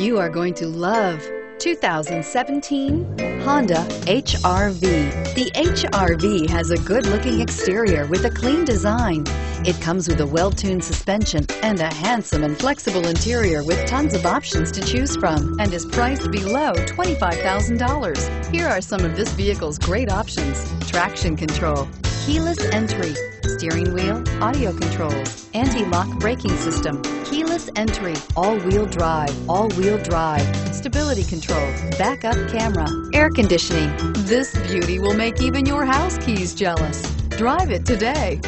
You are going to love 2017 Honda HRV. The HRV has a good-looking exterior with a clean design. It comes with a well-tuned suspension and a handsome and flexible interior with tons of options to choose from and is priced below $25,000. Here are some of this vehicle's great options. Traction control, keyless entry, steering wheel, audio controls, anti-lock braking system, keyless entry, all-wheel drive, all-wheel drive, stability control, backup camera, air conditioning. This beauty will make even your house keys jealous. Drive it today.